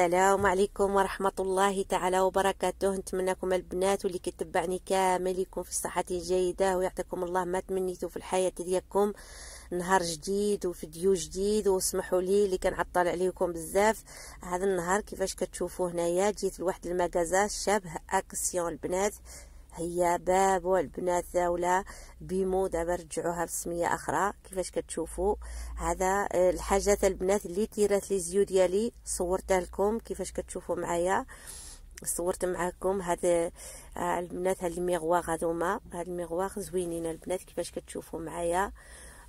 السلام عليكم ورحمة الله تعالى وبركاته. نتمنىكم البنات واللي كتبعني كامل يكون في صحة جيدة ويعطيكم الله ما تمنيتوا في الحياة ديالكم. نهار جديد وفيديو جديد واسمحوا لي اللي كنعطل عليكم بزاف. هذا النهار كيفاش كتشوفوا هنايا جيت لواحد المغازا شبه أكسيون البنات. هي باب البنات ولا بيمو دابا رجعوها بسمية أخرى. كيفاش كتشوفوا؟ هذا آه، الحاجات البنات اللي تيرات لي زيو ديالي صورتها لكم. كيفاش كتشوفوا معايا؟ صورت معاكم هاد آه، البنات هاد الميغواغ هذوما. هاد الميغواغ زوينين البنات كيفاش كتشوفوا معايا؟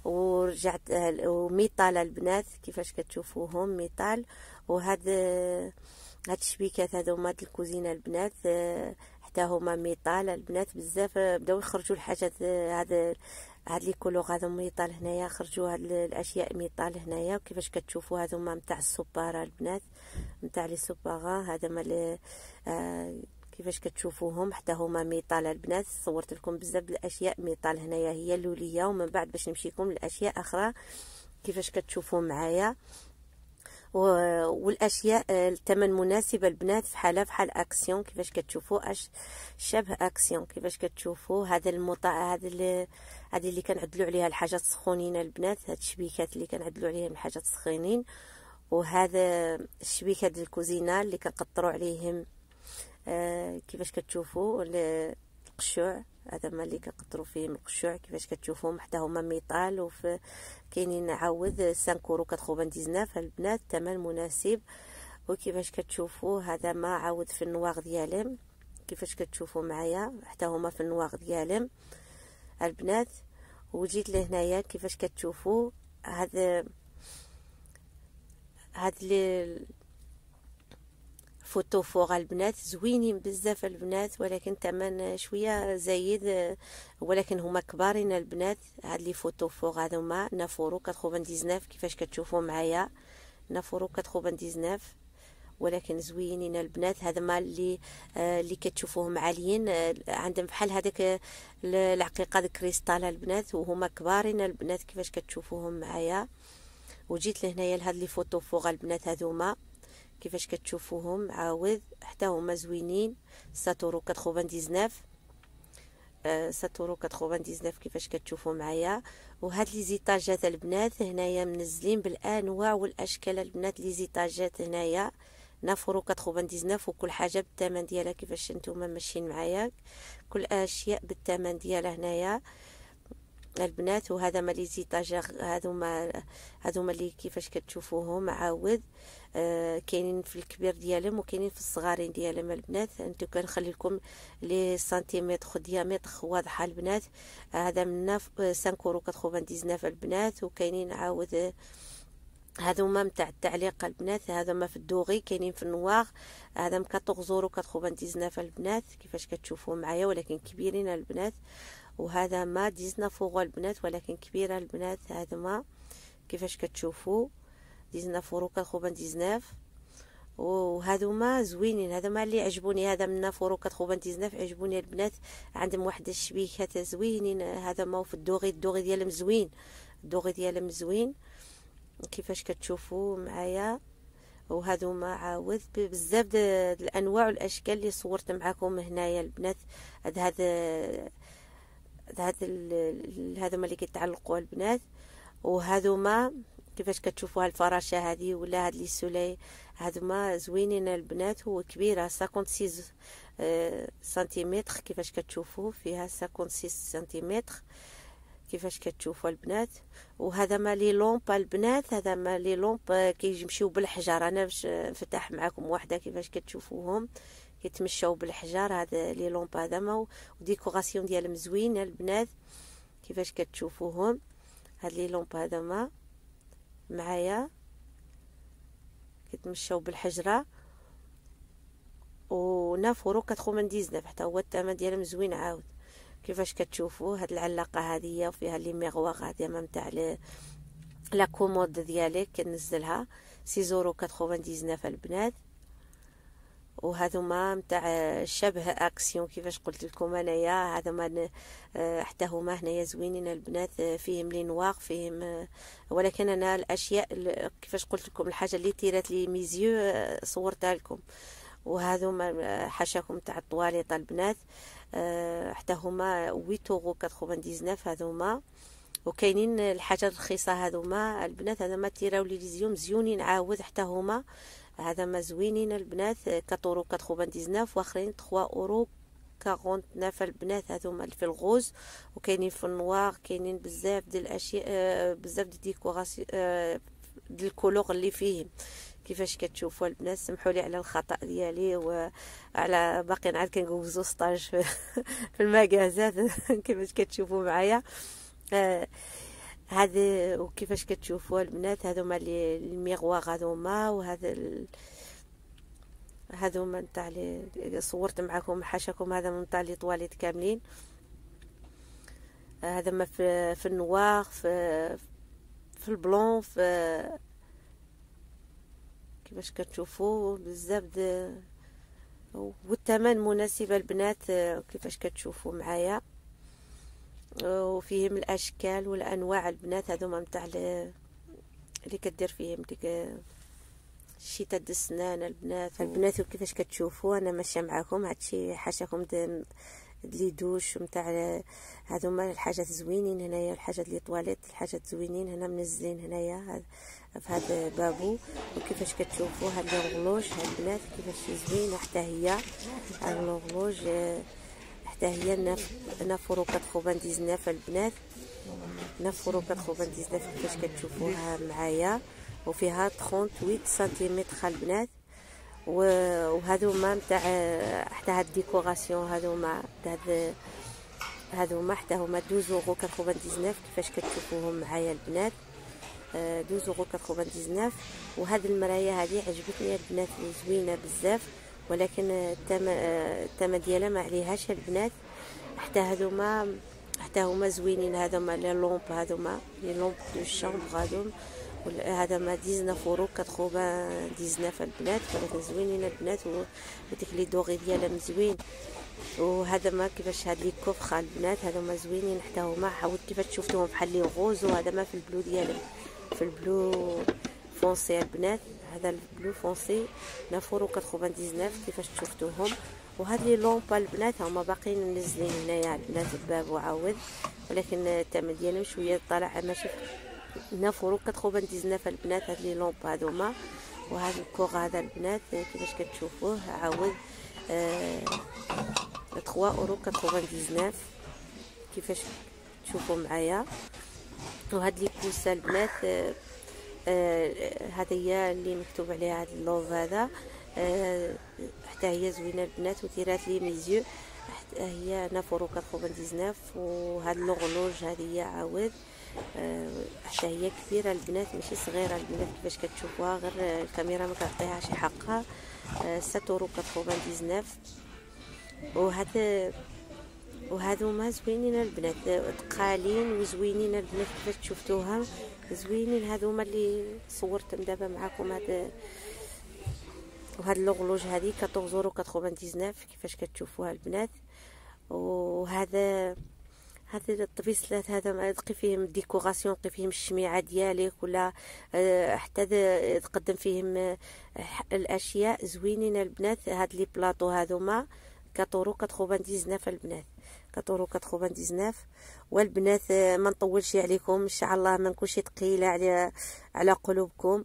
ورجعت آه، وميطال البنات كيفاش كتشوفوهم؟ ميطال. وهاد هاد الشبيكات هذوما د الكوزينة البنات حتى هما ميطال. البنات بزاف بداو يخرجوا الحاجات هاد هاد les couleurs هادو métal هنايا خرجوا هاد الأشياء métal هنايا وكيفاش كتشوفوا هادو هما نتاع السوبارة البنات نتاع لي سوبارا هذا مال آه كيفاش كتشوفوهم حتى هما métal البنات. صورت لكم بزاف الأشياء métal هنايا هي اللولية ومن بعد باش نمشيكم لأشياء أخرى كيفاش كتشوفوا معايا. والأشياء آه، الثمن مناسب البنات في حاله بحال اكسيون كيفاش كتشوفوا؟ اش شبه اكسيون كيفاش كتشوفوا؟ هذا المطا هذا هذه اللي كنعدلوا عليها الحاجات السخونين البنات هاد الشبيكات اللي كنعدلوا عليهم الحاجات السخينين وهذا الشبيكات ديال الكوزينة اللي كنقطروا عليهم آه كيفاش كتشوفوا؟ القشوع. هذا ما اللي كنقطروا فيه من القشوع كيفاش كتشوفوهم؟ حتى هما métal وفي كاينين عاود 5 اورو 99 البنات ثمن مناسب وكيفاش كتشوفوا هذا ما عاود في ال noir ديالهم. كيفاش كتشوفوا معايا؟ حتى هما في ال noir ديالهم. البنات وجيت لهنايا كيفاش كتشوفوا؟ هذا هاد photophores البنات زوينين بزاف البنات ولكن ثمن شوية زايد ولكن هما كبارين البنات. هاد les photophores هذوما neuf euros 99 كيفاش كتشوفوا معايا؟ neuf euros 99 ولكن زوينين البنات. هذا ما اللي آه اللي كتشوفوهم عاليين آه عندهم بحال هذاك العقيقة د كريستال البنات وهما كبارين البنات كيفاش كتشوفوهم معايا؟ وجيت لهنايا لهاد les photophores البنات هذوما كيفاش كتشوفوهم؟ عاود حتى هما زوينين. sept euros 99 أه sept euros 99 كيفاش كتشوفوا معايا؟ وهاد لي زيطاجات البنات هنايا منزلين بالأنواع والأشكال البنات لي زيطاجات هنايا. نافورو 99 وكل حاجة بالثمن ديالها كيفاش نتوما ماشيين معايا. كل أشياء بالثمن ديالها هنايا. البنات وهذا ما لي زيطاج هذوما هذوما اللي كيفاش كتشوفوهم عاود. آه كاينين في الكبير ديالهم وكاينين في الصغارين ديالهم البنات. انتو كنخلي لكم لي سنتيمتر ديامتر واضحة البنات. هذا من 5 أورو 99 البنات وكاينين عاود. هذوما نتاع التعليق البنات هذوما في ال doré كاينين في ال noir. هذا م 14 اورو 99 البنات كيفاش كتشوفوا معايا ولكن كبيرين البنات. وهذا ما dix-neuf euros البنات ولكن كبيرة البنات هذا ما كيفاش كتشوفوا dix-neuf euros quatre-vingt-dix-neuf. وهذو ما زوينين هذا ما اللي عجبوني هذا م neuf euros quatre-vingt-dix-neuf. عجبوني البنات عندهم واحد الشبيكات زوينين. هذا ما في الدوغي الدوغي ديالهم زوين. الدوغي ديالهم زوين. كيفاش كتشوفوا معايا؟ وهذو ما عاود بزاف الأنواع والأشكال اللي صورت معكم هنايا البنات. هذا هذا هذوما اللي كيتعلقوا البنات وهذوما كيفاش كتشوفوا الفراشة هذه ولا هاد لي سولي هذوما زوينين البنات هو كبيره 56 سنتيمتر كيفاش كتشوفوا فيها 56 سنتيمتر كيفاش كتشوفوا البنات. وهذا ما les lampes البنات هذا ما les lampes كيمشيو بالحجر. أنا باش نفتح معكم واحدة كيفاش كتشوفوهم. كيتمشاو بالحجار هذا les lampes هذا و décoration ديالهم زوينه البنات كيفاش كتشوفوهم؟ هاد les lampes هذا ما. معايا. كيتمشاو بالحجرة. و neuf euros quatre-vingt-dix-neuf حتى هو الثمن ديالهم زوين عاود. كيفاش كتشوفوا هاد العلاقة هذه وفيها les miroirs هذه ما نتاع la commode ديالك كنزلها. six euros 99 البنات. وهذوما نتاع شبه أكسيون كيفاش قلت لكم أنايا. هذوما حتى هما هنايا زوينين البنات فيهم les noirs فيهم ولكن أنا الأشياء كيفاش قلت لكم الحاجة اللي تيرات لي mes yeux صورتها لكم. وهذوما حاشاكم تاع الطواليط البنات. حتى هما 8 اورو 99 هذوما وكاينين الحاجات الرخيصة هذوما البنات هذا ما تيراو لي les yeux مزيونين عاود حتى هما. هذا ما زوينين البنات 4 اورو 99 واخرين 3 أورو 49 البنات هذوما في ال rose وكاينين في ال noir كاينين بزاف ديال الأشياء آه، بزاف ديال décoration آه، ديال ال couleurs اللي فيهم كيفاش كتشوفوا البنات؟ سمحوا لي على الخطأ ديالي وعلى باقي عاد كنجوزو stage في المكازات كيفاش كتشوفوا معايا؟ آه هذا وكيفاش كتشوفوا البنات؟ هذوما الميغواغ هذوما وهذا. هذوما نتاع اللي صورت معكم حاشاكم هذا من نتاع les toilettes كاملين. هذا ما في في النواغ في في البلون في كيفاش كتشوفوا بزاف والثمن مناسب البنات كيفاش كتشوفوا معايا؟ وفيهم الأشكال والأنواع البنات هذوما نتاع اللي كدير فيهم ديك الشتاء د السنان البنات. البنات وكيفاش كتشوفوا أنا ماشية معاكم هادشي حاشاكم les douches نتاع هذوما الحاجات زوينين هنايا الحاجات les toilettes الحاجات زوينين هنا منزلين هنايا في هذا Babou. وكيفاش كتشوفوا هاد l'horloge هاد البنات كيفاش زوينة حتى هي. هاد l'horloge حتى هي neuf euros 99 البنات. neuf euros 99 كيفاش كتشوفوها معايا. وفيها 38 سنتيمتر البنات. وهذو ما نتاع حتى هاد ال décoration هذو ما هاد هذو ما حتى هما 12 أورو 99 كيفاش كتشوفوهم معايا البنات. 12 أورو 99 وهاد المرايه هذه عجبتني البنات زوينة بزاف. ولكن الثمن ديالها ما عليهاش البنات حتى هذوما حتى هما زوينين هذوما les lampes هذوما les lampes de chambre هذوما هذا ما 19 اورو 99 البنات ولكن زوينين البنات وديك les dorés ديالها مزوين وهذا ما كيفاش هاد les coffres البنات هذا ما زوينين حتى هما حاولت كيفاش شفتوهم بحال les roses وهذا ما في ال bleu ديالهم. في ال bleu foncé البنات. هذا ال bleu foncé neuf euros 99 كيفاش شفتوهم. وهاد les lampes البنات هما باقيين منزلين هنايا البنات الباب وعاود ولكن الثمن ديالهم شوية طالع ماشي neuf euros 99 البنات هاد les lampes هادوما وهاد ال cœur هذا البنات كيفاش كتشوفوه عاود آه 3 أورو 99 كيفاش تشوفوا معايا. وهاد les coussins البنات آه آه اللي مكتوب عليها هاد ال love هذا. آه حتى هي زوينة البنات وتيرات لي ميزيو حتى هي neuf euros 99 وهاد l'horloge هذه هي عاود آه حتى هي كبيرة البنات ماشي صغيرة البنات كيفاش كتشوفوها غير الكاميرا ما كتعطيهاش حقها. آه 7 اورو 99 وهذا وهذو ما زوينين البنات ثقالين وزوينين البنات كيفاش شفتوها؟ زوينين هذوما اللي صورتهم دابا معكم هذا وهاد l'horloge هذه 14 99 كيفاش كتشوفوها البنات. وهذا هذا الطبيسلات هذا ما تلقي فيهم décoration تلقي فيهم الشميعة ديالك ولا آه، حتى تقدم فيهم آه، الأشياء. زوينين البنات هاد les plateaux هذوما 4 99 البنات. 4 99 والبنات آه، ما نطولش عليكم. إن شاء الله ما نكونش ثقيله على على قلوبكم.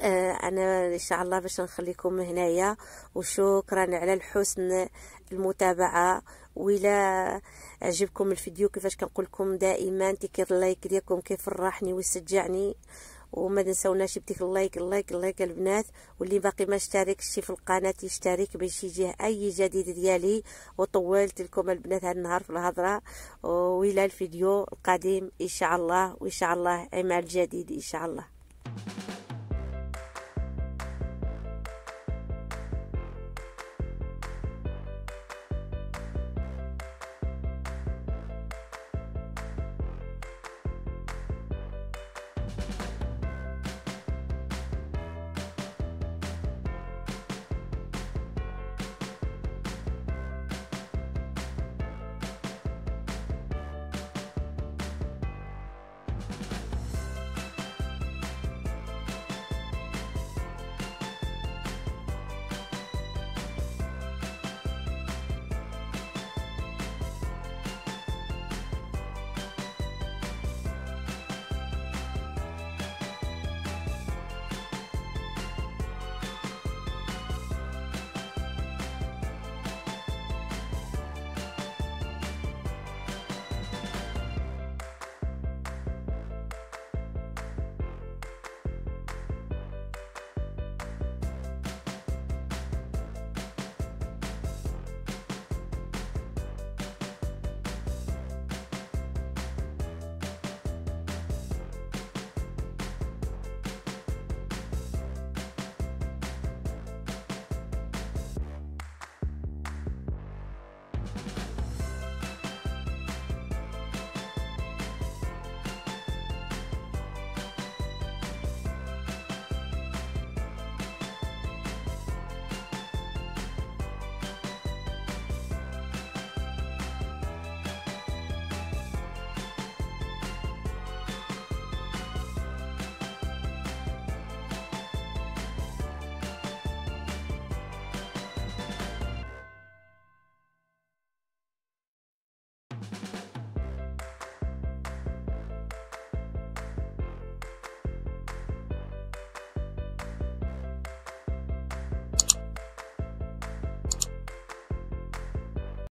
آه أنا إن شاء الله باش نخليكم هنايا. وشكرا على الحسن المتابعة. وإلى عجبكم الفيديو كيفاش كنقول لكم دائما ديك ال like ديالكم كيفرحني ويشجعني وما نساوناش بديك ال like ال like ال like البنات واللي باقي ما اشتركش في القناة يشترك باش يجيه أي جديد ديالي وطولت لكم البنات هذا النهار في الهضرة. والى الفيديو القادم إن شاء الله وإن شاء الله عمل جديد إن شاء الله.